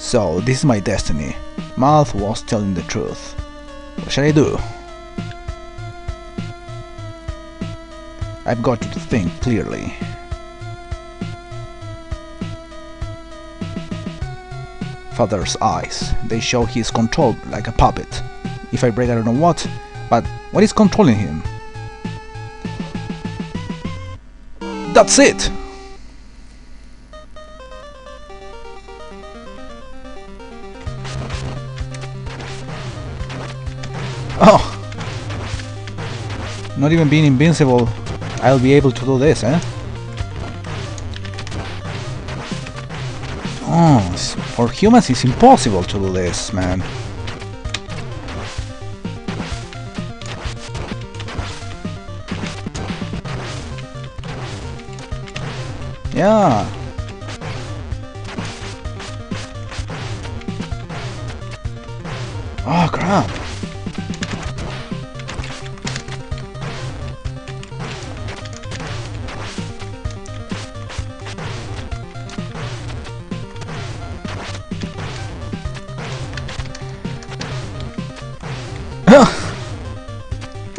So, this is my destiny. Mouth was telling the truth. What shall I do? I've got you to think clearly. Father's eyes. They show he is controlled like a puppet. If I break I don't know what, but what is controlling him? That's it! Oh! Not even being invincible, I'll be able to do this, eh? Oh, for humans it's impossible to do this, man. Yeah. Oh crap.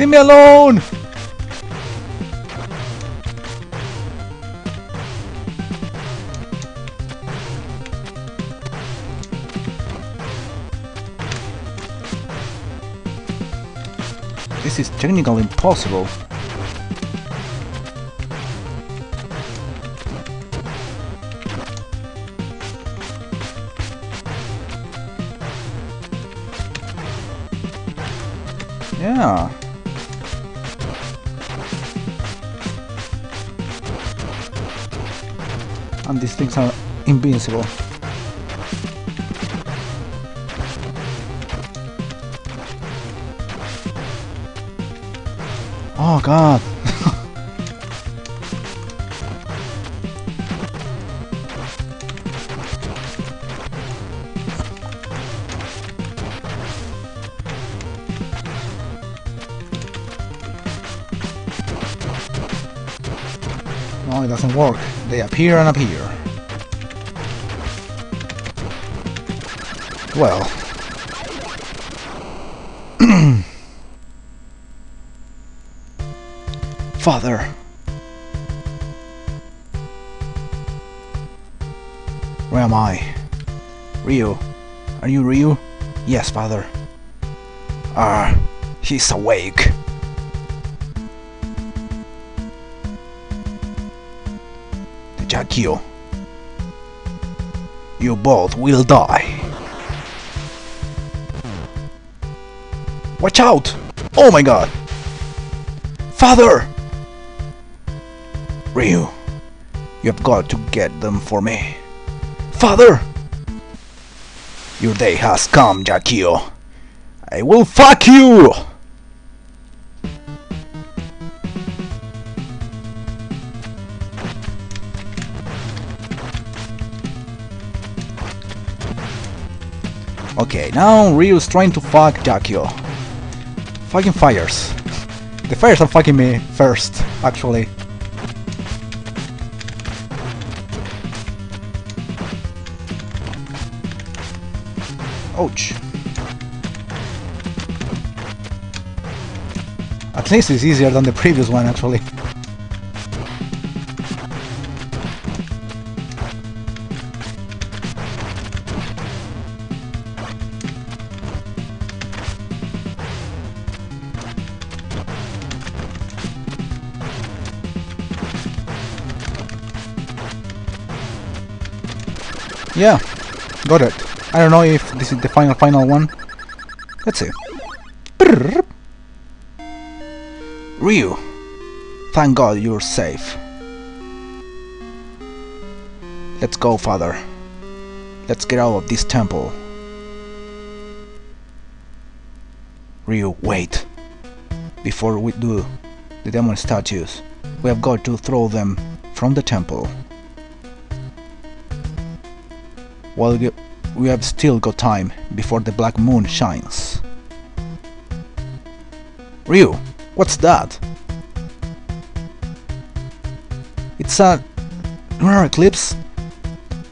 Leave me alone! This is technically impossible. Yeah. And these things are invincible. Oh god. It doesn't work. They appear and appear. Well. Father. Where am I? Ryu. Are you Ryu? Yes, father. Ah, he's awake. Jaquio. You both will die. Watch out! Oh my god! Father! Ryu, you have got to get them for me. Father! Your day has come, Jaquio. I will fuck you! Okay, now Ryu's trying to fuck Jaquio. Fucking fires. The fires are fucking me first, actually. Ouch. At least it's easier than the previous one, actually. Yeah, got it. I don't know if this is the final final one. Let's see. Brrr. Ryu, thank God you're safe. Let's go, father. Let's get out of this temple. Ryu, wait. Before we do the demon statues, we have got to throw them from the temple. While we- have still got time before the black moon shines. Ryu, what's that? It's a lunar eclipse.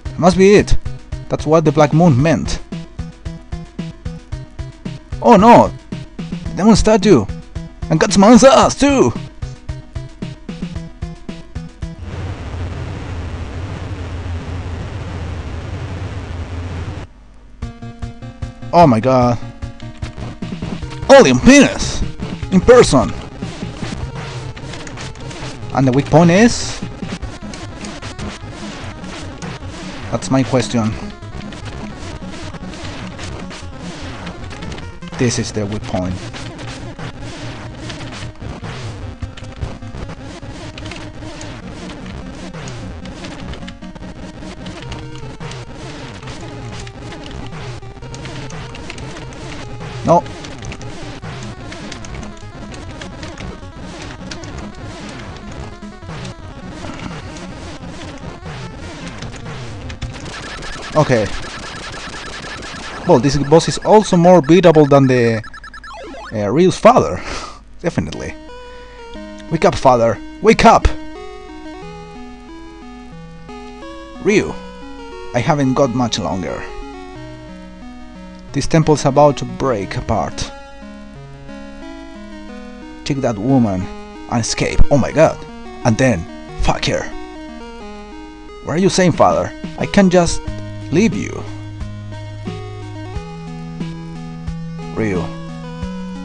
That must be it. That's what the Black Moon meant. Oh no! The demon statue! And got some ass too! Oh my god. Holy penis! In person! And the weak point is? That's my question. This is the weak point. Okay. Well, this boss is also more beatable than the uh, Ryu's father. Definitely. Wake up, father! Wake up! Ryu, I haven't got much longer. This temple's about to break apart. Take that woman and escape. Oh my god. And then, fuck her. What are you saying, father? I can't just leave you. Ryu,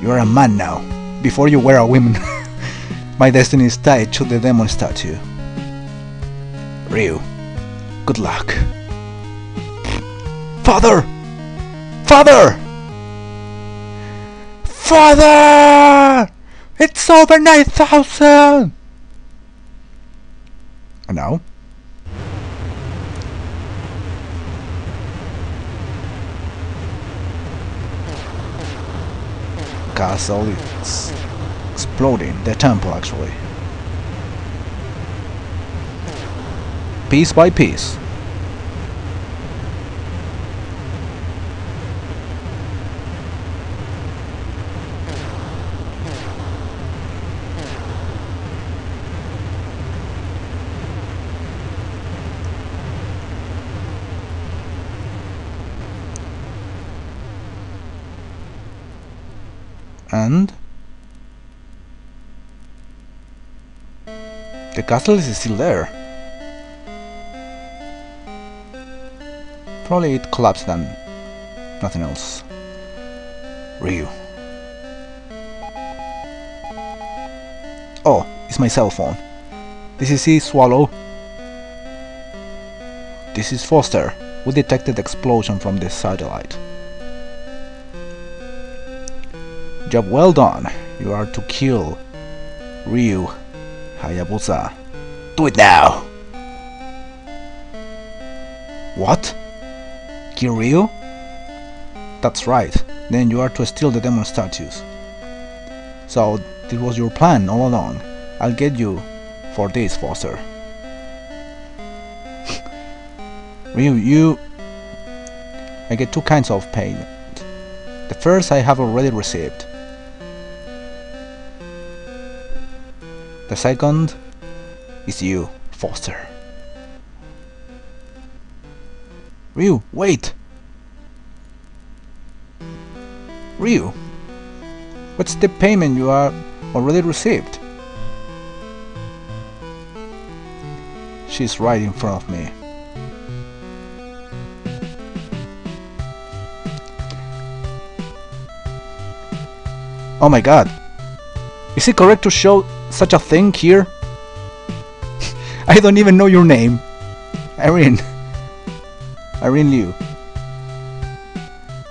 you are a man now. Before you were a woman. My destiny is tied to the demon statue. Ryu, good luck. Father! Father! Father! It's over 9,000! And now? Castle is exploding, the temple actually. Piece by piece. And the castle is still there. Probably it collapsed and nothing else. Ryu. Oh, it's my cell phone. This is E Swallow. This is Foster. We detected explosion from this satellite. Job well done. You are to kill Ryu Hayabusa. Do it now! What? Kill Ryu? That's right. Then you are to steal the demon statues. So, this was your plan all along. I'll get you for this, Foster. Ryu, you... I get two kinds of payment. The first I have already received. The second is you, Foster. Ryu, wait! Ryu, what's the payment you are already received? She's right in front of me. Oh my god. Is it correct to show such a thing here? I don't even know your name. Irene. Irene Lew.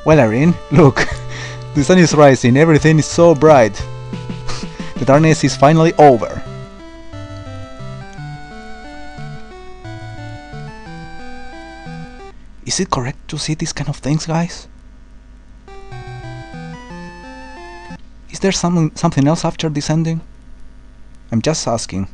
Well, Irene, look. the sun is rising, everything is so bright. the darkness is finally over. Is it correct to see these kind of things, guys? Is there some, something else after this ending? I'm just asking.